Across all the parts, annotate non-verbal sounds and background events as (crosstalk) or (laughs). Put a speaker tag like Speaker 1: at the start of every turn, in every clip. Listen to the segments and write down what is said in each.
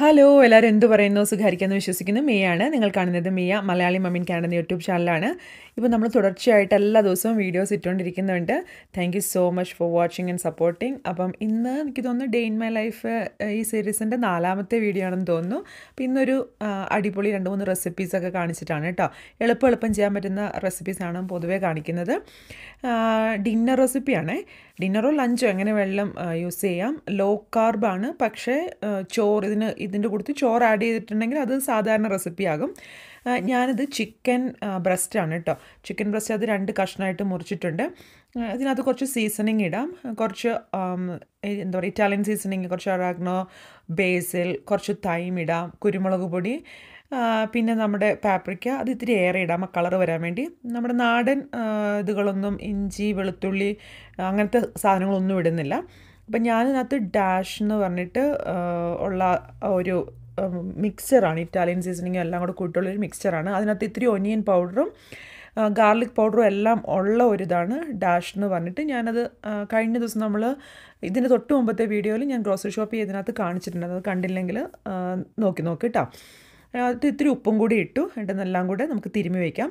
Speaker 1: Hello എല്ലാവരും എന്ത് പറയുന്നു? സുഖാരിക്കാന്ന് വിശ്വസിക്കുന്നു. മിയാണ് നിങ്ങൾ കാണുന്നത് മിയ മലയാളി മമ്മിൻ കാണുന്ന യൂട്യൂബ് ചാനലാണ് ഇപ്പോൾ നമ്മൾ തുടർച്ചയായിട്ട് എല്ലാ ദിവസവും videos ഇട്ടുകൊണ്ടിരിക്കുന്നുണ്ട്. Thank you so much for watching and supporting അപ്പം ഇന്ന് എനിക്ക് തോന്നുന്നു ഡേ ഇൻ മൈ ലൈഫ് ഈ സീരീസിന്റെ നാലാമത്തെ വീഡിയോ ആണെന്ന് തോന്നുന്നു. അപ്പോൾ ഇന്നൊരു അടിപൊളി രണ്ട് മൂന്ന് റെസിപ്പീസൊക്കെ കാണിച്ചിട്ടാണ് കേട്ടോ. എളുപ്പം എളുപ്പം ചെയ്യാൻ പറ്റുന്ന റെസിപ്പീസാണ് പൊതുവേ കാണിക്കുന്നത്. ഡിന്നർ റെസിപ്പിയാണേ ഡിന്നറോ ലഞ്ചോ എങ്ങനെ വെള്ളം യൂസ് ചെയ്യാം. ലോ കാർബാണ് പക്ഷേ ചോറ് ഇതിന് ഇതിന്റെ കൂട്ടത്തിൽ ചോറ് ആഡ് ചെയ്തിട്ടുണ്ടെങ്കിൽ അത് സാധാരണ റെസിപ്പി ആകും. ഞാനിത് ചിക്കൻ ബ്രസ്റ്റാണ് കേട്ടോ ചിക്കൻ ബ്രസ്റ്റ് അത് രണ്ട് കഷ്ണമായിട്ട് മുറിച്ചിട്ടുണ്ട്. ഇതിനകത്ത് കുറച്ച് സീസണിങ് ഇടാം. കുറച്ച് എന്താ പറയുക ഇറ്റാലിയൻ സീസണിങ് കുറച്ച് അറാഗ്നോ ബേസിൽ കുറച്ച് തൈം ഇടാം കുരുമുളക് പൊടി പിന്നെ നമ്മുടെ പാപ്രിക്ക അത് ഇത്തിരി ഏറെ ഇടാം ആ കളർ വരാൻ വേണ്ടി. നമ്മുടെ നാടൻ ഇതുകളൊന്നും ഇഞ്ചി വെളുത്തുള്ളി അങ്ങനത്തെ സാധനങ്ങളൊന്നും ഇടുന്നില്ല. അപ്പം ഞാനിതിനകത്ത് ഡാഷ് എന്ന് പറഞ്ഞിട്ട് ഉള്ള ഒരു മിക്സറാണ്. ഇറ്റാലിയൻ സീസണിങ്ങും എല്ലാം കൂടെ കൂട്ടുള്ളൊരു മിക്സറാണ്. അതിനകത്ത് ഇത്തിരി ഒനിയൻ പൗഡറും ഗാർലിക് പൗഡറും എല്ലാം ഉള്ള ഒരു ഇതാണ് ഡാഷ് എന്ന് പറഞ്ഞിട്ട് ഞാനത് കഴിഞ്ഞ ദിവസം നമ്മൾ ഇതിന് തൊട്ട് മുമ്പത്തെ വീഡിയോയിൽ ഞാൻ ഗ്രോസറി ഷോപ്പ് ചെയ്തതിനകത്ത് കാണിച്ചിട്ടുണ്ട്. അത് കണ്ടില്ലെങ്കിൽ നോക്കി നോക്ക് കേട്ടോ. അത് ഇത്തിരി ഉപ്പും കൂടി ഇട്ടു. ഇടുന്നെല്ലാം കൂടെ നമുക്ക് തിരുമ്മി വയ്ക്കാം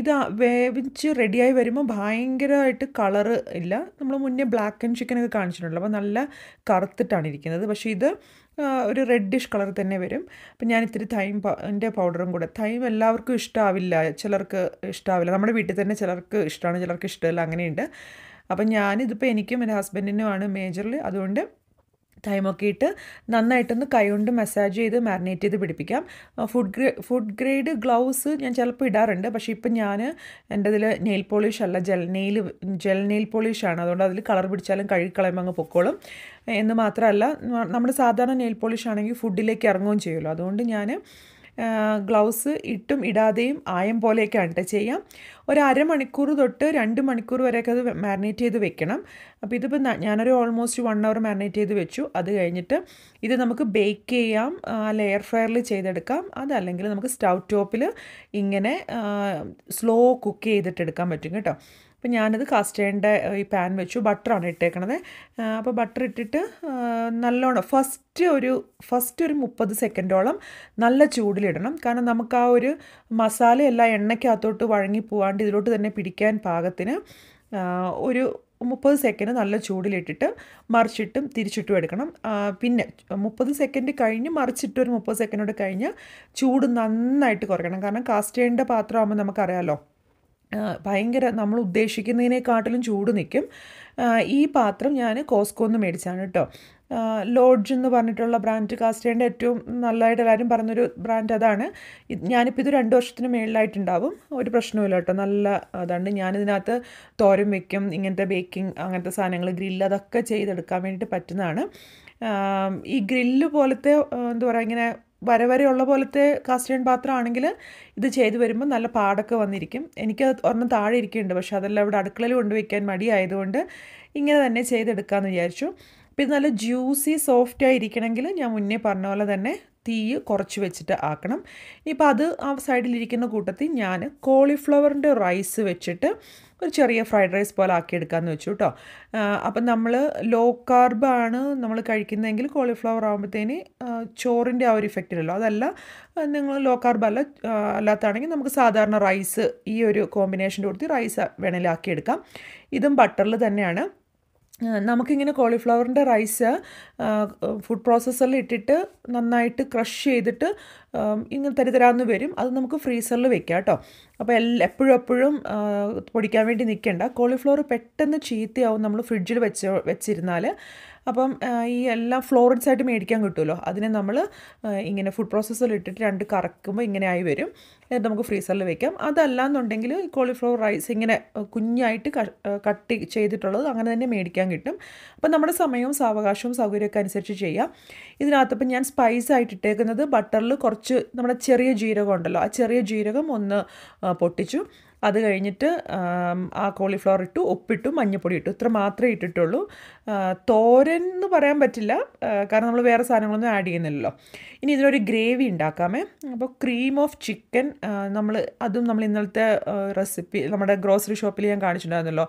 Speaker 1: ഇത് വേവിച്ച് റെഡിയായി വരുമ്പോൾ ഭയങ്കരമായിട്ട് കളറ് ഇല്ല. നമ്മൾ മുന്നേ ബ്ലാക്ക് ആൻഡ് ചിക്കനൊക്കെ കാണിച്ചിട്ടുണ്ടല്ലോ. അപ്പോൾ നല്ല കറുത്തിട്ടാണ് ഇരിക്കുന്നത്. പക്ഷേ ഇത് ഒരു റെഡിഷ് കളർ തന്നെ വരും. അപ്പം ഞാൻ ഇത്തിരി തൈം എന്റെ പൗഡറും കൂടെ തൈം എല്ലാവർക്കും ഇഷ്ടമാവില്ല ചിലർക്ക് ഇഷ്ടമാവില്ല നമ്മുടെ വീട്ടിൽ തന്നെ ചിലർക്ക് ഇഷ്ടമാണ് ചിലർക്ക് ഇഷ്ടമില്ല അങ്ങനെയുണ്ട്. അപ്പം ഞാനിതിപ്പോൾ എനിക്കും എന്റെ ഹസ്ബൻഡിനുമാണ് മേജറിൽ. അതുകൊണ്ട് ടൈമൊക്കെ ഇട്ട് നന്നായിട്ടൊന്ന് കൈകൊണ്ട് മസാജ് ചെയ്ത് മാരിനേറ്റ് ചെയ്ത് പിടിപ്പിക്കാം. ഫുഡ് ഗ്രേ ഫുഡ് ഗ്രേഡ് ഗ്ലൗസ് ഞാൻ ചിലപ്പോൾ ഇടാറുണ്ട്. പക്ഷേ ഇപ്പം ഞാൻ എന്റെ ഇതിൽ നെയിൽ പോളിഷ് അല്ല ജെൽ നെയിൽ ജെൽ നെയിൽ പോളിഷാണ് അതുകൊണ്ട് അതിൽ കളർ പിടിച്ചാലും കഴുകിക്കളയുമ്പോൾ അങ്ങ് പൊക്കോളും. എന്ന് മാത്രമല്ല നമ്മുടെ സാധാരണ നെയിൽ പോളിഷ് ആണെങ്കിൽ ഫുഡിലേക്ക് ഇറങ്ങുകയും ചെയ്യുമല്ലോ. അതുകൊണ്ട് ഞാൻ ഗ്ലൗസ് ഇട്ടും ഇടാതെയും ആയം പോലെയൊക്കെയാണ് കേട്ടോ ചെയ്യാം. ഒരു അരമണിക്കൂർ തൊട്ട് രണ്ട് മണിക്കൂർ വരെയൊക്കെ അത് മാരിനേറ്റ് ചെയ്ത് വെക്കണം. അപ്പോൾ ഇതിപ്പോൾ ഞാനൊരു ഓൾമോസ്റ്റ് വൺ അവർ മാരിനേറ്റ് ചെയ്ത് വെച്ചു. അത് കഴിഞ്ഞിട്ട് ഇത് നമുക്ക് ബേക്ക് ചെയ്യാം. അല്ല എയർ ഫ്രയറിൽ ചെയ്തെടുക്കാം. അതല്ലെങ്കിൽ നമുക്ക് സ്റ്റൗ ടോപ്പിൽ ഇങ്ങനെ സ്ലോ കുക്ക് ചെയ്തിട്ടെടുക്കാൻ പറ്റും കേട്ടോ. അപ്പോൾ ഞാനത് കാസ്റ്റേണിന്റെ ഈ പാൻ വെച്ചു. ബട്ടറാണ് ഇട്ടേക്കണത്. അപ്പോൾ ബട്ടർ ഇട്ടിട്ട് നല്ലോണം ഫസ്റ്റ് ഒരു ഫസ്റ്റ് ഒരു മുപ്പത് സെക്കൻഡോളം നല്ല ചൂടിലിടണം. കാരണം നമുക്ക് ആ ഒരു മസാല എല്ലാം എണ്ണയ്ക്കകത്തോട്ട് വഴങ്ങി പോവാണ്ട് ഇതിലോട്ട് തന്നെ പിടിക്കാൻ പാകത്തിന് ഒരു മുപ്പത് സെക്കൻഡ് നല്ല ചൂടിലിട്ടിട്ട് മറിച്ചിട്ടും തിരിച്ചിട്ടും എടുക്കണം. പിന്നെ മുപ്പത് സെക്കൻഡ് കഴിഞ്ഞ് മറിച്ചിട്ട് ഒരു മുപ്പത് സെക്കൻഡോട് കഴിഞ്ഞ് ചൂട് നന്നായിട്ട് കുറയ്ക്കണം. കാരണം കാസ്റ്റേണിന്റെ പാത്രമാകുമ്പോൾ നമുക്കറിയാമല്ലോ ഭയങ്കര നമ്മൾ ഉദ്ദേശിക്കുന്നതിനെക്കാട്ടിലും ചൂട് നിൽക്കും. ഈ പാത്രം ഞാൻ കോസ്കോന്ന് മേടിച്ചാണ് കേട്ടോ ലോഡ്ജ് എന്ന് പറഞ്ഞിട്ടുള്ള ബ്രാൻഡ് കാസ്റ്റേന്റെ ഏറ്റവും നല്ലതായിട്ട് എല്ലാവരും പറഞ്ഞൊരു ബ്രാൻഡ് അതാണ്. ഞാനിപ്പോൾ ഇത് രണ്ട് വർഷത്തിന് മേളിലായിട്ടുണ്ടാവും. ഒരു പ്രശ്നവുമില്ല കേട്ടോ നല്ല അതാണ്. ഞാനിതിനകത്ത് തോരൻ വെക്കും ഇങ്ങനത്തെ ബേക്കിംഗ് അങ്ങനത്തെ സാധനങ്ങൾ ഗ്രില്ല് അതൊക്കെ ചെയ്തെടുക്കാൻ വേണ്ടിയിട്ട് പറ്റുന്നതാണ്. ഈ ഗ്രില്ല് പോലത്തെ എന്താ പറയുക ഇങ്ങനെ വര വരെയുള്ള പോലത്തെ പാത്രം പാത്രമാണെങ്കിൽ ഇത് ചെയ്ത് വരുമ്പോൾ നല്ല പാടൊക്കെ വന്നിരിക്കും. എനിക്ക് ഒരെണ്ണം താഴെ ഇരിക്കുന്നുണ്ട്. പക്ഷേ അതെല്ലാം ഇവിടെ അടുക്കളയിൽ കൊണ്ടുവയ്ക്കാൻ മടിയായതുകൊണ്ട് ഇങ്ങനെ തന്നെ ചെയ്തെടുക്കാമെന്ന് വിചാരിച്ചു. അപ്പോൾ ഇത് നല്ല ജ്യൂസി സോഫ്റ്റ് ആയിരിക്കണമെങ്കിൽ ഞാൻ മുന്നേ പറഞ്ഞ പോലെ തന്നെ തീ കുറച്ച് വെച്ചിട്ട് ആക്കണം. ഇനിയിപ്പോൾ അത് ആ സൈഡിലിരിക്കുന്ന കൂട്ടത്തിൽ ഞാൻ കോളിഫ്ലവറിന്റെ റൈസ് വെച്ചിട്ട് ഒരു ചെറിയ ഫ്രൈഡ് റൈസ് പോലെ ആക്കിയെടുക്കാമെന്ന് വെച്ചു കേട്ടോ അപ്പം നമ്മൾ ലോ കാർബാണ് നമ്മൾ കഴിക്കുന്നതെങ്കിൽ കോളിഫ്ലവർ ആകുമ്പോഴത്തേന് ചോറിന്റെ ആ ഒരു ഇഫക്റ്റ് ഇല്ലല്ലോ. അതല്ല നിങ്ങൾ ലോ കാർബ് അല്ല അല്ലാത്താണെങ്കിൽ നമുക്ക് സാധാരണ റൈസ് ഈ ഒരു കോമ്പിനേഷന്റെ കൊടുത്ത് റൈസ് വേണമെങ്കിൽ ആക്കിയെടുക്കാം. ഇതും ബട്ടറിൽ തന്നെയാണ്. നമുക്കിങ്ങനെ കോളിഫ്ലവറിന്റെ റൈസ് ഫുഡ് പ്രോസസ്സറിൽ ഇട്ടിട്ട് നന്നായിട്ട് ക്രഷ് ചെയ്തിട്ട് ഇങ്ങനെ തരിതരാന്ന് വരും. അത് നമുക്ക് ഫ്രീസറിൽ വെക്കാം കേട്ടോ. അപ്പോൾ എപ്പോഴും എപ്പോഴും പൊടിക്കാൻ വേണ്ടി നിൽക്കേണ്ട. കോളിഫ്ലവർ പെട്ടെന്ന് ചീത്തയാവും നമ്മൾ ഫ്രിഡ്ജിൽ വെച്ച് വെച്ചിരുന്നാൽ. അപ്പം ഈ എല്ലാം ഫ്ലോറൻസ് ആയിട്ട് മേടിക്കാൻ കിട്ടുമല്ലോ. അതിനെ നമ്മൾ ഇങ്ങനെ ഫുഡ് പ്രോസസ്സറിൽ ഇട്ടിട്ട് രണ്ട് കറക്കുമ്പോൾ ഇങ്ങനെ ആയി വരും. എന്നിട്ട് നമുക്ക് ഫ്രീസറിൽ വെക്കാം. അതല്ല എന്നുണ്ടെങ്കിൽ ഈ കോളിഫ്ലവർ റൈസ് ഇങ്ങനെ കുഞ്ഞായിട്ട് കട്ട് ചെയ്തിട്ടുള്ളത് അങ്ങനെ തന്നെ മേടിക്കാൻ കിട്ടും. അപ്പം നമ്മുടെ സമയവും സാവകാശവും സൗകര്യമൊക്കെ അനുസരിച്ച് ചെയ്യാം. ഇതിനകത്തപ്പം ഞാൻ സ്പൈസ് ആയിട്ട് ഇട്ടേക്കുന്നത് ബട്ടറിൽ കുറച്ച് നമ്മുടെ ചെറിയ ജീരകം ഉണ്ടല്ലോ. ആ ചെറിയ ജീരകം ഒന്ന് പൊട്ടിച്ചു. അത് കഴിഞ്ഞിട്ട് ആ കോളിഫ്ലവർ ഇട്ടു ഉപ്പിട്ടു മഞ്ഞൾപ്പൊടി ഇട്ടു. ഇത്ര മാത്രമേ ഇട്ടിട്ടുള്ളൂ. തോരൻ എന്ന് പറയാൻ പറ്റില്ല. കാരണം നമ്മൾ വേറെ സാധനങ്ങളൊന്നും ആഡ് ചെയ്യുന്നില്ലല്ലോ. ഇനി ഇതിനൊരു ഗ്രേവി ഉണ്ടാക്കാമേ. അപ്പോൾ ക്രീം ഓഫ് ചിക്കൻ നമ്മൾ അതും നമ്മൾ ഇന്നലത്തെ റെസിപ്പി നമ്മുടെ ഗ്രോസറി ഷോപ്പിൽ ഞാൻ കാണിച്ചിട്ടുണ്ടായിരുന്നല്ലോ.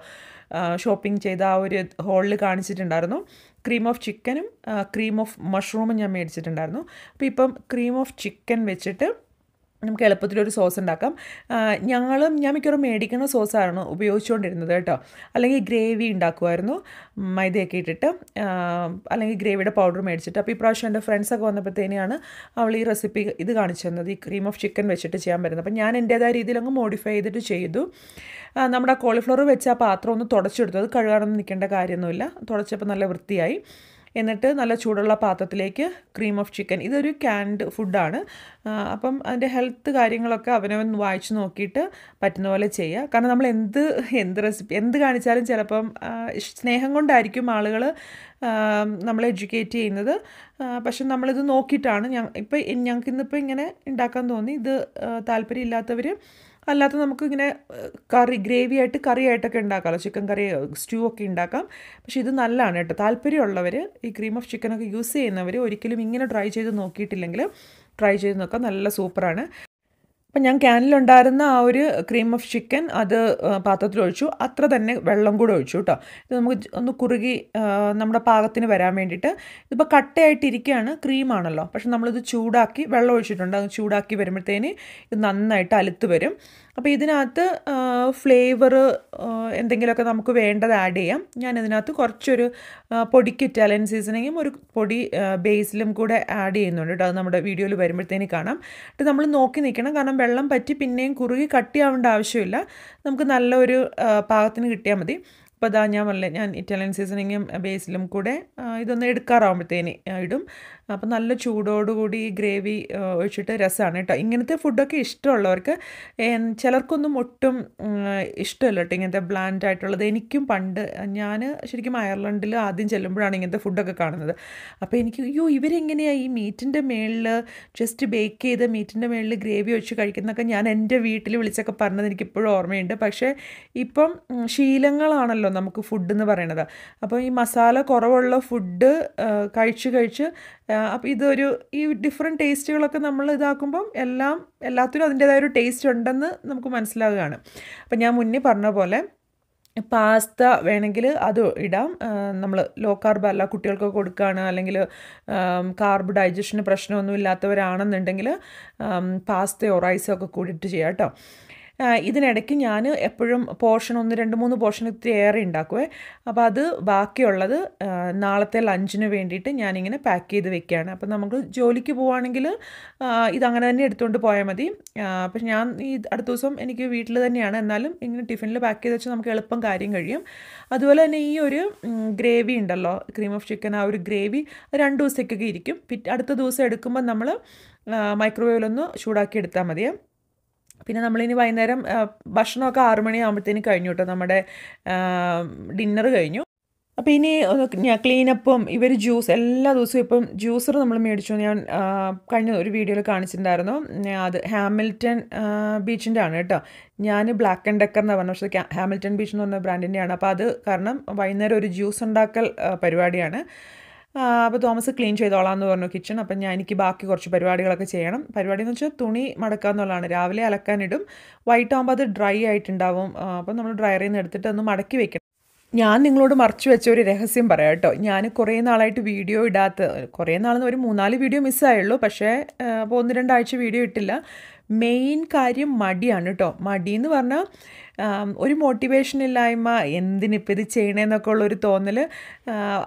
Speaker 1: ഷോപ്പിംഗ് ചെയ്ത ആ ഒരു ഹോളിൽ കാണിച്ചിട്ടുണ്ടായിരുന്നു. ക്രീം ഓഫ് ചിക്കനും ക്രീം ഓഫ് മഷ്റൂമും ഞാൻ മേടിച്ചിട്ടുണ്ടായിരുന്നു. അപ്പോൾ ഇപ്പം ക്രീം ഓഫ് ചിക്കൻ വെച്ചിട്ട് നമുക്ക് എളുപ്പത്തിലൊരു സോസ് ഉണ്ടാക്കാം. ഞങ്ങളും ഞാൻ മിക്കവാറും മേടിക്കുന്ന സോസാണ് ഉപയോഗിച്ചുകൊണ്ടിരുന്നത് കേട്ടോ. അല്ലെങ്കിൽ ഗ്രേവി ഉണ്ടാക്കുമായിരുന്നു മൈദയൊക്കെ ഇട്ടിട്ട്. അല്ലെങ്കിൽ ഗ്രേവിയുടെ പൗഡർ മേടിച്ചിട്ട്. അപ്പോൾ ഇപ്രാവശ്യം എന്റെ ഫ്രണ്ട്സൊക്കെ വന്നപ്പോഴത്തേനെയാണ് അവൾ ഈ റെസിപ്പി ഇത് കാണിച്ചു തന്നത്. ഈ ക്രീം ഓഫ് ചിക്കൻ വെച്ചിട്ട് ചെയ്യാൻ പറ്റുന്നത്. അപ്പോൾ ഞാൻ എന്റേതായ രീതിയിൽ അങ്ങ് മോഡിഫൈ ചെയ്തിട്ട് ചെയ്തു. നമ്മുടെ കോളിഫ്ലവർ വെച്ച് ആ പാത്രം ഒന്ന് തുടച്ചെടുത്തു അത് കഴുകാനൊന്നും നിൽക്കേണ്ട കാര്യമൊന്നുമില്ല. തുടച്ചപ്പോൾ നല്ല വൃത്തിയായി. എന്നിട്ട് നല്ല ചൂടുള്ള പാത്രത്തിലേക്ക് ക്രീം ഓഫ് ചിക്കൻ ഇതൊരു ക്യാൻഡ് ഫുഡാണ് അപ്പം അതിന്റെ ഹെൽത്ത് കാര്യങ്ങളൊക്കെ അവനവൻ വായിച്ച് നോക്കിയിട്ട് പറ്റുന്ന പോലെ ചെയ്യുക കാരണം നമ്മൾ എന്ത് എന്ത് റെസിപ്പി എന്ത് കാണിച്ചാലും ചിലപ്പം സ്നേഹം കൊണ്ടായിരിക്കും ആളുകൾ നമ്മൾ എഡ്യൂക്കേറ്റ് ചെയ്യുന്നത്. പക്ഷെ നമ്മളിത് നോക്കിയിട്ടാണ് ഞാൻ ഇപ്പം ഞങ്ങൾക്ക് ഇന്നിപ്പോൾ ഇങ്ങനെ ഉണ്ടാക്കാൻ തോന്നി. ഇത് താല്പര്യമില്ലാത്തവർ അല്ലാത്ത നമുക്ക് ഇങ്ങനെ കറി ഗ്രേവി ആയിട്ട് കറി ആയിട്ടൊക്കെ ഉണ്ടാക്കാമല്ലോ ചിക്കൻ കറി സ്റ്റൂ ഒക്കെ ഉണ്ടാക്കാം. പക്ഷെ ഇത് നല്ലതാണ് കേട്ടോ. താല്പര്യമുള്ളവർ ഈ ക്രീം ഓഫ് ചിക്കനൊക്കെ യൂസ് ചെയ്യുന്നവർ ഒരിക്കലും ഇങ്ങനെ ട്രൈ ചെയ്ത് നോക്കിയിട്ടില്ലെങ്കിൽ ട്രൈ ചെയ്ത് നോക്കാം. നല്ല സൂപ്പറാണ് അപ്പം ഞാൻ ക്യാനിലുണ്ടായിരുന്ന ആ ഒരു ക്രീം ഓഫ് ചിക്കൻ അത് പാത്രത്തിൽ ഒഴിച്ചു. അത്ര തന്നെ വെള്ളം കൂടെ ഒഴിച്ചു കേട്ടോ ഇത് നമുക്ക് ഒന്ന് കുറുകി നമ്മുടെ പാകത്തിന് വരാൻ വേണ്ടിയിട്ട് ഇതിപ്പോൾ കട്ടയായിട്ടിരിക്കുകയാണ് ക്രീമാണല്ലോ പക്ഷെ നമ്മളിത് ചൂടാക്കി വെള്ളം ഒഴിച്ചിട്ടുണ്ട്. അത് ചൂടാക്കി വരുമ്പോഴത്തേന് ഇത് നന്നായിട്ട് അലുത്ത് വരും. അപ്പോൾ ഇതിനകത്ത് ഫ്ലേവർ എന്തെങ്കിലുമൊക്കെ നമുക്ക് വേണ്ടത് ആഡ് ചെയ്യാം. ഞാൻ ഇതിനകത്ത് കുറച്ചൊരു പൊടിക്ക് ഇറ്റാലിയൻ സീസണിങ്ങും ഒരു പൊടി ബേസിലും കൂടെ ആഡ് ചെയ്യുന്നുണ്ട് കേട്ടോ. അത് നമ്മുടെ വീഡിയോയിൽ വരുമ്പോഴത്തേന് കാണാം. എന്നിട്ട് നമ്മൾ നോക്കി നിൽക്കണം. കാരണം വെള്ളം പറ്റി പിന്നെയും കുറുകി കട്ടിയാവേണ്ട ആവശ്യമില്ല. നമുക്ക് നല്ലൊരു പാകത്തിന് കിട്ടിയാൽ മതി. അപ്പോൾ അതാ ഞാൻ പറഞ്ഞില്ലേ ഞാൻ ഇറ്റാലിയൻ സീസണിങ്ങും ബേസിലും കൂടെ ഇതൊന്ന് എടുക്കാറാകുമ്പോഴത്തേന് ഇടും. അപ്പോൾ നല്ല ചൂടോടുകൂടി ഈ ഗ്രേവി ഒഴിച്ചിട്ട് രസമാണ് കേട്ടോ. ഇങ്ങനത്തെ ഫുഡൊക്കെ ഇഷ്ടമുള്ളവർക്ക് ചിലർക്കൊന്നും ഒട്ടും ഇഷ്ടമല്ല കേട്ടോ ഇങ്ങനത്തെ ബ്ലാൻഡ് ആയിട്ടുള്ളത്. എനിക്കും പണ്ട് ഞാൻ ശരിക്കും അയർലൻഡിൽ ആദ്യം ചെല്ലുമ്പോഴാണ് ഇങ്ങനത്തെ ഫുഡൊക്കെ കാണുന്നത്. അപ്പോൾ എനിക്ക് അയ്യോ ഇവരെങ്ങനെയാണ് ഈ മീറ്റിന്റെ മേളിൽ ജസ്റ്റ് ബേക്ക് ചെയ്ത് മീറ്റിന്റെ മേളിൽ ഗ്രേവി ഒഴിച്ച് കഴിക്കുന്നതൊക്കെ ഞാൻ എന്റെ വീട്ടിൽ വിളിച്ചൊക്കെ പറഞ്ഞത് എനിക്കിപ്പോഴും ഓർമ്മയുണ്ട്. പക്ഷേ ഇപ്പം ശീലങ്ങളാണല്ലോ നമുക്ക് ഫുഡ് എന്ന് പറയണത്. അപ്പോൾ ഈ മസാല കുറവുള്ള ഫുഡ് കഴിച്ച് കഴിച്ച് അപ്പോൾ ഇതൊരു ഈ ഡിഫറെന്റ് ടേസ്റ്റുകളൊക്കെ നമ്മൾ ഇതാക്കുമ്പം എല്ലാം എല്ലാത്തിനും അതിന്റേതായ ഒരു ടേസ്റ്റ് ഉണ്ടെന്ന് നമുക്ക് മനസ്സിലാവുകയാണ്. അപ്പം ഞാൻ മുന്നേ പറഞ്ഞ പോലെ പാസ്ത വേണമെങ്കിൽ അത് ഇടാം. നമ്മൾ ലോ കാർബ് അല്ല കുട്ടികൾക്ക് കൊടുക്കുകയാണ് അല്ലെങ്കിൽ കാർബ് ഡൈജഷന് പ്രശ്നമൊന്നും ഇല്ലാത്തവരാണെന്നുണ്ടെങ്കിൽ പാസ്തയോ റൈസോ ഒക്കെ കൂടിയിട്ട് ചെയ്യാം കേട്ടോ. ഇതിനിടയ്ക്ക് ഞാൻ എപ്പോഴും പോർഷൻ ഒന്ന് രണ്ട് മൂന്ന് പോർഷൻ ഇത്തിരി ഏറെ ഉണ്ടാക്കുവേ. അപ്പോൾ അത് ബാക്കിയുള്ളത് നാളത്തെ ലഞ്ചിന് വേണ്ടിയിട്ട് ഞാനിങ്ങനെ പാക്ക് ചെയ്ത് വെക്കുകയാണ് അപ്പോൾ നമുക്ക് ജോലിക്ക് പോവുകയാണെങ്കിൽ ഇതങ്ങനെ തന്നെ എടുത്തുകൊണ്ട് പോയാൽ മതി. പക്ഷെ ഞാൻ ഈ അടുത്ത ദിവസം എനിക്ക് വീട്ടിൽ തന്നെയാണ്. എന്നാലും ഇങ്ങനെ ടിഫിനിൽ പാക്ക് ചെയ്ത് വെച്ചാൽ നമുക്ക് എളുപ്പം കാര്യം കഴിയും. അതുപോലെ തന്നെ ഈ ഒരു ഗ്രേവി ഉണ്ടല്ലോ ക്രീം ഓഫ് ചിക്കൻ ആ ഒരു ഗ്രേവി രണ്ട് ദിവസത്തേക്കൊക്കെ ഇരിക്കും. അടുത്ത ദിവസം എടുക്കുമ്പോൾ നമ്മൾ മൈക്രോവേവിലൊന്ന് ചൂടാക്കി എടുത്താൽ മതിയേ. പിന്നെ നമ്മളിനി വൈകുന്നേരം ഭക്ഷണമൊക്കെ ആറു മണിയാകുമ്പോഴത്തേന് കഴിഞ്ഞു കേട്ടോ. നമ്മുടെ ഡിന്നർ കഴിഞ്ഞു. അപ്പോൾ ഇനി ഞാൻ ക്ലീനപ്പും ഇവർ ജ്യൂസ് എല്ലാ ദിവസവും ഇപ്പം ജ്യൂസർ നമ്മൾ മേടിച്ചു. ഞാൻ കഴിഞ്ഞ ഒരു വീഡിയോയിൽ കാണിച്ചിട്ടുണ്ടായിരുന്നു. അത് ഹാമിൽട്ടൺ ബീച്ചിന്റെ ആണ് കേട്ടോ. ഞാൻ ബ്ലാക്ക് ആൻഡ് ഡെക്കർ എന്നാണ് പറഞ്ഞത്. പക്ഷേ ഹാമിൽട്ടൺ ബീച്ച് എന്ന് പറഞ്ഞ ബ്രാൻഡിന്റെയാണ് അപ്പോൾ അത് കാരണം വൈകുന്നേരം ഒരു ജ്യൂസ് ഉണ്ടാക്കൽ പരിപാടിയാണ്. അപ്പോൾ തോമസ് ക്ലീൻ ചെയ്തോളാം എന്ന് പറഞ്ഞു കിച്ചൺ. അപ്പം ഞാൻ എനിക്ക് ബാക്കി കുറച്ച് പരിപാടികളൊക്കെ ചെയ്യണം. പരിപാടി എന്ന് വെച്ചാൽ തുണി മടക്കുക എന്നുള്ളതാണ്. രാവിലെ അലക്കാനിടും. വൈകിട്ട് ആകുമ്പോൾ അത് ഡ്രൈ ആയിട്ടുണ്ടാവും. അപ്പം നമ്മൾ ഡ്രയറിൽ നിന്ന് എടുത്തിട്ട് ഒന്ന് മടക്കി വെക്കണം. ഞാൻ നിങ്ങളോട് മറച്ചു വെച്ച ഒരു രഹസ്യം പറയാം കേട്ടോ. ഞാൻ കുറേ നാളായിട്ട് വീഡിയോ ഇടാത്ത കുറേ നാളെന്ന് ഒരു മൂന്നാൽ വീഡിയോ മിസ്സായുള്ളൂ പക്ഷേ അപ്പോൾ ഒന്ന് രണ്ടാഴ്ച വീഡിയോ ഇട്ടില്ല. മെയിൻ കാര്യം മടിയാണ് കേട്ടോ. മടി എന്ന് പറഞ്ഞാൽ ഒരു മോട്ടിവേഷൻ ഇല്ലായ്മ എന്തിനിപ്പോൾ ഇത് ചെയ്യണേന്നൊക്കെ ഉള്ളൊരു തോന്നൽ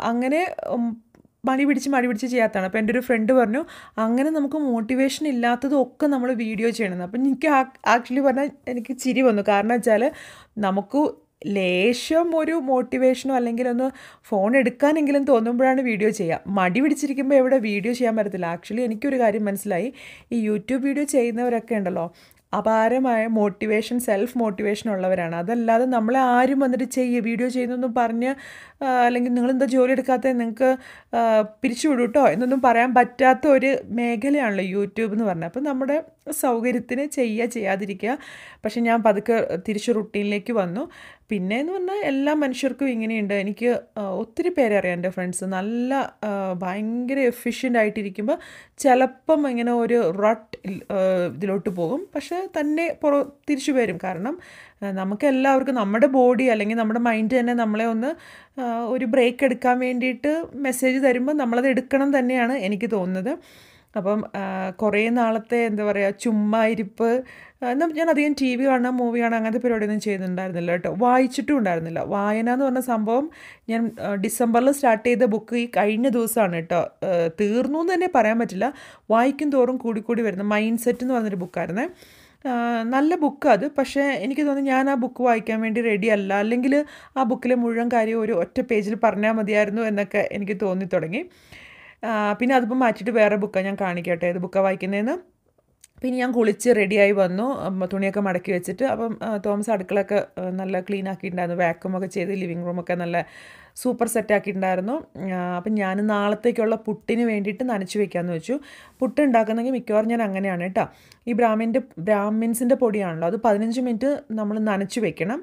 Speaker 1: അങ്ങനെ മടി പിടിച്ച് മടി പിടിച്ച് ചെയ്യാത്തതാണ്. അപ്പോൾ എന്റെ ഒരു ഫ്രണ്ട് പറഞ്ഞു അങ്ങനെ നമുക്ക് മോട്ടിവേഷൻ ഇല്ലാത്തതൊക്കെ നമ്മൾ വീഡിയോ ചെയ്യണം. അപ്പം എനിക്ക് ആക്ച്വലി പറഞ്ഞാൽ എനിക്ക് ചിരി വന്നു. കാരണം വെച്ചാൽ നമുക്ക് ലേശം ഒരു മോട്ടിവേഷനോ അല്ലെങ്കിൽ ഒന്ന് ഫോൺ എടുക്കാനെങ്കിലും തോന്നുമ്പോഴാണ് വീഡിയോ ചെയ്യുക. മടി പിടിച്ചിരിക്കുമ്പോൾ എവിടെ വീഡിയോ ചെയ്യാൻ പറ്റത്തില്ല. ആക്ച്വലി എനിക്കൊരു കാര്യം മനസ്സിലായി. ഈ യൂട്യൂബ് വീഡിയോ ചെയ്യുന്നവരൊക്കെ ഉണ്ടല്ലോ അപാരമായ മോട്ടിവേഷൻ സെൽഫ് മോട്ടിവേഷൻ ഉള്ളവരാണ്. അതല്ലാതെ നമ്മളെ ആരും വന്നിട്ട് ചെയ്യുക വീഡിയോ ചെയ്യുന്നൊന്നും പറഞ്ഞ് അല്ലെങ്കിൽ നിങ്ങളെന്താ ജോലി എടുക്കാത്ത നിങ്ങൾക്ക് പിരിച്ചു എന്നൊന്നും പറയാൻ പറ്റാത്ത ഒരു മേഖലയാണല്ലോ യൂട്യൂബ് എന്ന് പറഞ്ഞാൽ അപ്പം നമ്മുടെ സൗകര്യത്തിന് ചെയ്യുക ചെയ്യാതിരിക്കുക. പക്ഷെ ഞാൻ പതുക്കെ തിരിച്ച് റുട്ടീനിലേക്ക് വന്നു. പിന്നെ എന്ന് പറഞ്ഞാൽ എല്ലാ മനുഷ്യർക്കും ഇങ്ങനെയുണ്ട്. എനിക്ക് ഒത്തിരി പേരെ അറിയാം എന്റെ ഫ്രണ്ട്സ്. നല്ല ഭയങ്കര എഫിഷ്യന്റ് ആയിട്ടിരിക്കുമ്പോൾ ചിലപ്പം ഇങ്ങനെ ഒരു റട്ട് ഇതിലോട്ട് പോകും. പക്ഷേ തന്നെ പുറ തിരിച്ചു വരും. കാരണം നമുക്ക് എല്ലാവർക്കും നമ്മുടെ ബോഡി അല്ലെങ്കിൽ നമ്മുടെ മൈൻഡ് തന്നെ നമ്മളെ ഒന്ന് ഒരു ബ്രേക്ക് എടുക്കാൻ വേണ്ടിയിട്ട് മെസ്സേജ് തരുമ്പോൾ നമ്മളത് എടുക്കണം തന്നെയാണ് എനിക്ക് തോന്നുന്നത്. അപ്പം കുറേ നാളത്തെ എന്താ പറയുക ചുമ്മാ ഇരിപ്പ് എന്നാൽ ഞാൻ അധികം ടി വി കാണാൻ മൂവി കാണാൻ അങ്ങനത്തെ പരിപാടിയൊന്നും ചെയ്യുന്നുണ്ടായിരുന്നില്ല കേട്ടോ. വായിച്ചിട്ടും ഉണ്ടായിരുന്നില്ല. വായന എന്ന് പറഞ്ഞ സംഭവം ഞാൻ ഡിസംബറിൽ സ്റ്റാർട്ട് ചെയ്ത ബുക്ക് ഈ കഴിഞ്ഞ ദിവസമാണ് കേട്ടോ. തീർന്നു എന്ന് തന്നെ പറയാൻ പറ്റില്ല. വായിക്കും തോറും കൂടി കൂടി വരുന്ന മൈൻഡ് സെറ്റ് എന്ന് പറഞ്ഞൊരു ബുക്കായിരുന്നേ. നല്ല ബുക്ക് അത്. പക്ഷേ എനിക്ക് തോന്നുന്നു ഞാൻ ആ ബുക്ക് വായിക്കാൻ വേണ്ടി റെഡി അല്ല. അല്ലെങ്കിൽ ആ ബുക്കിലെ മുഴുവൻ കാര്യം ഒരു ഒറ്റ പേജിൽ പറഞ്ഞാൽ മതിയായിരുന്നു എന്നൊക്കെ എനിക്ക് തോന്നി തുടങ്ങി. പിന്നെ അതിപ്പോൾ മാറ്റിയിട്ട് വേറെ ബുക്കാണ് ഞാൻ കാണിക്കട്ടെ. ഏത് ബുക്കാണ് വായിക്കുന്നതെന്ന് പിന്നെ ഞാൻ കുളിച്ച് റെഡിയായി വന്നു. തുണിയൊക്കെ മടക്കി വെച്ചിട്ട്. അപ്പം തോമസ് അടുക്കളൊക്കെ നല്ല ക്ലീൻ ആക്കിയിട്ടുണ്ടായിരുന്നു. വാക്യൂമൊക്കെ ചെയ്ത് ലിവിങ് റൂമൊക്കെ നല്ല സൂപ്പർ സെറ്റ് ആക്കിയിട്ടുണ്ടായിരുന്നു. അപ്പം ഞാൻ നാളത്തേക്കുള്ള പുട്ടിന് വേണ്ടിയിട്ട് നനച്ച് വെക്കാമെന്ന് വെച്ചു. പുട്ട് ഉണ്ടാക്കുന്നെങ്കിൽ മിക്കവാറും ഞാൻ അങ്ങനെയാണ് കേട്ടോ. ഈ ബ്രാഹ്മിന്റെ ബ്രാഹ്മിൻസിന്റെ പൊടിയാണല്ലോ. അത് പതിനഞ്ച് മിനിറ്റ് നമ്മൾ നനച്ച് വെക്കണം.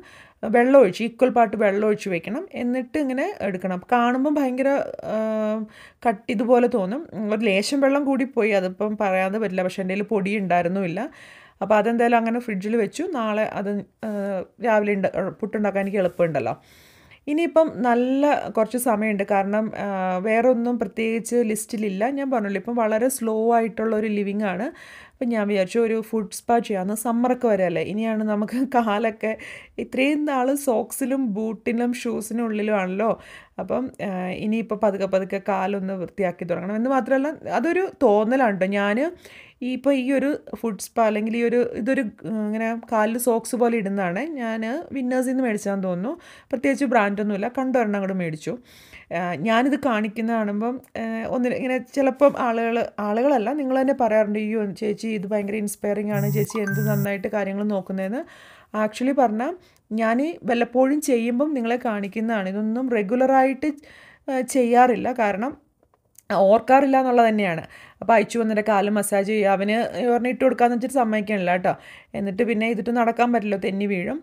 Speaker 1: വെള്ളം ഒഴിച്ച് ഈക്വൽ പാർട്ട് വെള്ളം ഒഴിച്ച് വെക്കണം. എന്നിട്ട് ഇങ്ങനെ എടുക്കണം. കാണുമ്പം ഭയങ്കര കട്ട് ഇതുപോലെ തോന്നും. ഒരു ലേശം വെള്ളം കൂടി പോയി. അതിപ്പം പറയാതെ പറ്റില്ല. പക്ഷെ എന്റെ കയ്യിൽ പൊടി ഉണ്ടായിരുന്നുമില്ല അപ്പോൾ അതെന്തായാലും അങ്ങനെ ഫ്രിഡ്ജിൽ വെച്ചു. നാളെ അത് രാവിലെ ഉണ്ട് പുട്ടുണ്ടാക്കാൻ എനിക്ക് എളുപ്പമുണ്ടല്ലോ. ഇനിയിപ്പം നല്ല കുറച്ച് സമയമുണ്ട്. കാരണം വേറൊന്നും പ്രത്യേകിച്ച് ലിസ്റ്റിലില്ല. ഞാൻ പറഞ്ഞല്ലോ ഇപ്പം വളരെ സ്ലോ ആയിട്ടുള്ള ഒരു ലിവിങ് ആണ്. അപ്പം ഞാൻ വിചാരിച്ചു ഒരു ഫുഡ് സ്പാ ചെയ്യാമെന്ന് സമ്മറൊക്കെ വരെയല്ലേ ഇനിയാണ് നമുക്ക് (laughs) കാലൊക്കെ ഇത്രയും നാൾ സോക്സിലും ബൂട്ടിലും ഷൂസിനും ഉള്ളിലുമാണല്ലോ. അപ്പം ഇനിയിപ്പോൾ പതുക്കെ പതുക്കെ കാലൊന്ന് വൃത്തിയാക്കി തുടങ്ങണം. എന്ന് മാത്രമല്ല അതൊരു തോന്നലാണ് കേട്ടോ ഞാൻ ഈ ഇപ്പോൾ ഈ ഒരു ഫുഡ് സ്പാ അല്ലെങ്കിൽ ഈ ഒരു ഇതൊരു ഇങ്ങനെ കാലിൽ സോക്സ് പോലെ ഇടുന്നതാണ്. ഞാൻ വിന്നേഴ്സിൽ നിന്ന് മേടിച്ചാന്ന് തോന്നുന്നു. പ്രത്യേകിച്ച് ബ്രാൻഡൊന്നുമില്ല കണ്ടൊരെണ്ണം കൂടെ മേടിച്ചു. ഞാനിത് കാണിക്കുന്ന കാണുമ്പം ഒന്നിന് ഇങ്ങനെ ചിലപ്പം ആളുകൾ ആളുകളല്ല നിങ്ങൾ തന്നെ പറയാറുണ്ട് അയ്യോ ചേച്ചി ഇത് ഭയങ്കര ഇൻസ്പയറിംഗ് ആണ്. ചേച്ചി എന്ത് നന്നായിട്ട് കാര്യങ്ങൾ നോക്കുന്നതെന്ന് ആക്ച്വലി പറഞ്ഞാൽ ഞാൻ വല്ലപ്പോഴും ചെയ്യുമ്പം നിങ്ങളെ കാണിക്കുന്നതാണ്. ഇതൊന്നും റെഗുലറായിട്ട് ചെയ്യാറില്ല. കാരണം ഓർക്കാറില്ല എന്നുള്ളത് തന്നെയാണ്. അപ്പോൾ അയച്ചു വന്നിട്ട് കാൽ മസാജ് ചെയ്യുക അവന് പറഞ്ഞ് ഇട്ട് കൊടുക്കാന്ന് വെച്ചിട്ട് സമ്മതിക്കണില്ല കേട്ടോ. എന്നിട്ട് പിന്നെ ഇതിട്ട് നടക്കാൻ പറ്റില്ല തെന്നി വീഴും.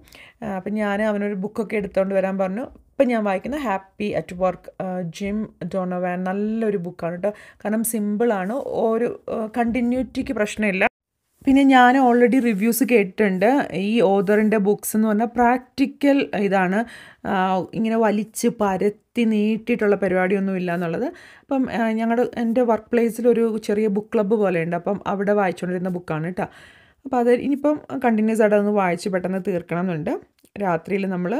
Speaker 1: അപ്പം ഞാൻ അവനൊരു ബുക്കൊക്കെ എടുത്തുകൊണ്ട് വരാൻ പറഞ്ഞു. ഇപ്പം ഞാൻ വായിക്കുന്ന happy at work Jim Donovan നല്ലൊരു ബുക്കാണ് കേട്ടോ. കാരണം സിമ്പിളാണ് ഒരു കണ്ടിന്യൂറ്റിക്ക് പ്രശ്നമില്ല. പിന്നെ ഞാൻ ഓൾറെഡി റിവ്യൂസ് കേട്ടിട്ടുണ്ട്. ഈ ഓതറിന്റെ ബുക്സ് എന്ന് പറഞ്ഞാൽ പ്രാക്ടിക്കൽ ഇതാണ്. ഇങ്ങനെ വലിച്ച് പരത്തി നീട്ടിയിട്ടുള്ള പരിപാടിയൊന്നും ഇല്ല എന്നുള്ളത്. അപ്പം ഞങ്ങളുടെ എന്റെ വർക്ക് പ്ലേസിൽ ഒരു ചെറിയ ബുക്ക് ക്ലബ്ബ് പോലെയുണ്ട്. അപ്പം അവിടെ വായിച്ചുകൊണ്ടിരുന്ന ബുക്കാണ് കേട്ടോ അപ്പോൾ അത് ഇനിയിപ്പം കണ്ടിന്യൂസ് ആയിട്ട് അതൊന്ന് വായിച്ച് പെട്ടെന്ന് തീർക്കണം എന്നുണ്ട് രാത്രിയിൽ നമ്മൾ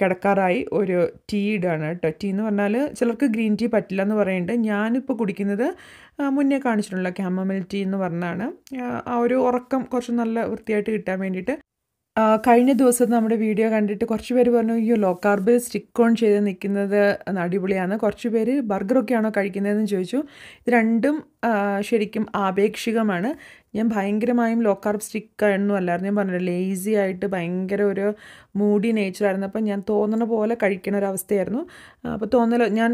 Speaker 1: കിടക്കാറായി ഒരു ടീ ഇടുകയാണ് കേട്ടോ. ടീ എന്ന് പറഞ്ഞാൽ ചിലർക്ക് ഗ്രീൻ ടീ പറ്റില്ല എന്ന് പറയുന്നുണ്ട്. ഞാനിപ്പോൾ കുടിക്കുന്നത് മുന്നേ കാണിച്ചിട്ടുള്ള ക്യാമമിൽ ടീ എന്ന് പറഞ്ഞാണ്. ആ, ഒരു ഉറക്കം കുറച്ച് നല്ല വൃത്തിയായിട്ട് കിട്ടാൻ വേണ്ടിയിട്ട്. കഴിഞ്ഞ ദിവസം നമ്മുടെ വീഡിയോ കണ്ടിട്ട് കുറച്ച് പേര് പറഞ്ഞു അയ്യോ ലോ കാർബ് സ്റ്റിക്ക് ഓൺ ചെയ്ത് നിൽക്കുന്നത് അടിപൊളിയാണ്. കുറച്ച് പേര് ബർഗറൊക്കെയാണോ കഴിക്കുന്നതെന്ന് ചോദിച്ചു. ഇത് രണ്ടും ശരിക്കും ആപേക്ഷികമാണ്. ഞാൻ ഭയങ്കരമായും ലോ കാർബ് സ്റ്റിക്ക് ആയിരുന്നു അല്ലായിരുന്നു. ഞാൻ പറഞ്ഞു ലേസി ആയിട്ട് ഭയങ്കര ഒരു മൂഡി നേച്ചറായിരുന്നു അപ്പം ഞാൻ തോന്നുന്ന പോലെ കഴിക്കുന്ന ഒരു അവസ്ഥയായിരുന്നു. അപ്പോൾ തോന്നൽ ഞാൻ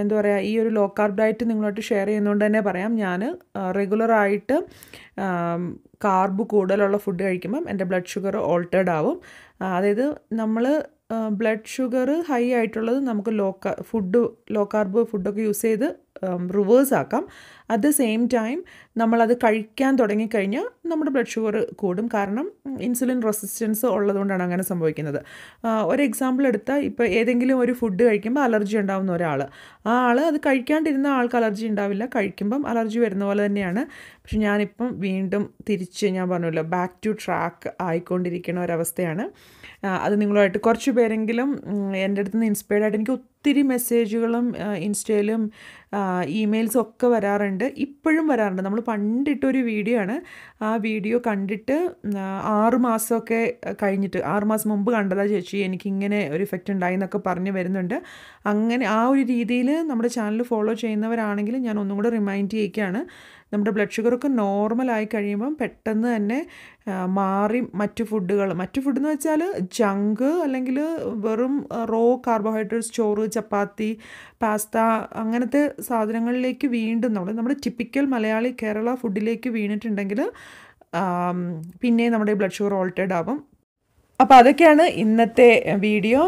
Speaker 1: എന്താ പറയുക ഈ ഒരു ലോ കാർബ് ഡയറ്റ് നിങ്ങളായിട്ട് ഷെയർ ചെയ്യുന്നതുകൊണ്ട് തന്നെ പറയാം. ഞാൻ റെഗുലറായിട്ട് കാർബ് കൂടുതലുള്ള ഫുഡ് കഴിക്കുമ്പം എന്റെ ബ്ലഡ് ഷുഗർ ഓൾട്ടേഡ് ആവും. അതായത് നമ്മൾ ബ്ലഡ് ഷുഗർ ഹൈ ആയിട്ടുള്ളത് നമുക്ക് ലോ ഫുഡ് ലോ കാർബ് ഫുഡൊക്കെ യൂസ് ചെയ്ത് റിവേഴ്സ് ആക്കാം. അറ്റ് ദ സെയിം ടൈം നമ്മളത് കഴിക്കാൻ തുടങ്ങിക്കഴിഞ്ഞാൽ നമ്മുടെ ബ്ലഡ് ഷുഗർ കൂടും. കാരണം ഇൻസുലിൻ റെസിസ്റ്റൻസ് ഉള്ളതുകൊണ്ടാണ് അങ്ങനെ സംഭവിക്കുന്നത്. ഒരു എക്സാമ്പിൾ എടുത്താൽ ഇപ്പോൾ ഏതെങ്കിലും ഒരു ഫുഡ് കഴിക്കുമ്പോൾ അലർജി ഉണ്ടാകുന്ന ഒരാൾ. ആ ആൾ അത് കഴിക്കാണ്ടിരുന്ന ആൾക്ക് അലർജി ഉണ്ടാവില്ല. കഴിക്കുമ്പം അലർജി വരുന്ന പോലെ തന്നെയാണ്. പക്ഷെ ഞാനിപ്പം വീണ്ടും തിരിച്ച് ഞാൻ പറഞ്ഞല്ലോ ബാക്ക് ടു ട്രാക്ക് ആയിക്കൊണ്ടിരിക്കുന്ന ഒരവസ്ഥയാണ്. അത് നിങ്ങളുമായിട്ട് കുറച്ച് പേരെങ്കിലും എന്റെ അടുത്ത് നിന്ന് ഇൻസ്പയർഡ് ആയിട്ട് എനിക്ക് ഒത്തിരി മെസ്സേജുകളും ഇൻസ്റ്റയിലും ഇമെയിൽസും ഒക്കെ വരാറുണ്ട്. ഇപ്പോഴും വരാറുണ്ട്. നമ്മൾ പണ്ടിട്ടൊരു വീഡിയോ ആണ്. ആ വീഡിയോ കണ്ടിട്ട് ആറു മാസമൊക്കെ കഴിഞ്ഞിട്ട് ആറ് മാസം മുമ്പ് കണ്ടതാ ചേച്ചി എനിക്കിങ്ങനെ ഒരു ഇഫക്റ്റ് ഉണ്ടായി എന്നൊക്കെ പറഞ്ഞ് വരുന്നുണ്ട്. അങ്ങനെ ആ ഒരു രീതിയിൽ നമ്മുടെ ചാനൽ ഫോളോ ചെയ്യുന്നവരാണെങ്കിലും ഞാൻ ഒന്നും കൂടെ റിമൈൻഡ് ചെയ്യിക്കുകയാണ്. നമ്മുടെ ബ്ലഡ് ഷുഗറൊക്കെ നോർമലായി കഴിയുമ്പം പെട്ടെന്ന് തന്നെ മാറി മറ്റു ഫുഡുകൾ മറ്റു ഫുഡ് എന്ന് വെച്ചാൽ ജങ്ക് അല്ലെങ്കിൽ വെറും റോ കാർബോഹൈഡ്രേറ്റ്സ് ചോറ് ചപ്പാത്തി പാസ്ത അങ്ങനത്തെ സാധനങ്ങളിലേക്ക് വീണ്ടും നമ്മൾ നമ്മുടെ ടിപ്പിക്കൽ മലയാളി കേരള ഫുഡിലേക്ക് വീണിട്ടുണ്ടെങ്കിൽ പിന്നെ നമ്മുടെ ബ്ലഡ് ഷുഗർ ഓൾട്ടേഡ് ആവും. അപ്പോൾ അതൊക്കെയാണ് ഇന്നത്തെ വീഡിയോ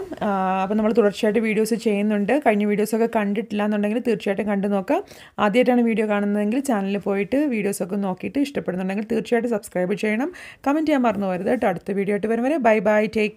Speaker 1: അപ്പോൾ നമ്മൾ തുടർച്ചയായിട്ട് വീഡിയോസ് ചെയ്യുന്നുണ്ട്. കഴിഞ്ഞ വീഡിയോസൊക്കെ കണ്ടിട്ടില്ല എന്നുണ്ടെങ്കിൽ തീർച്ചയായിട്ടും കണ്ടു നോക്കാം ആദ്യമായിട്ടാണ് വീഡിയോ കാണുന്നതെങ്കിൽ ചാനലിൽ പോയിട്ട് വീഡിയോസൊക്കെ നോക്കിയിട്ട് ഇഷ്ടപ്പെടുന്നുണ്ടെങ്കിൽ തീർച്ചയായിട്ടും സബ്സ്ക്രൈബ് ചെയ്യണം. കമന്റ് ചെയ്യാൻ മറന്നു പോകരുത് കേട്ടോ. അടുത്ത വീഡിയോ ആയിട്ട് വരും വരെ ബൈ ബൈ ടേക്ക്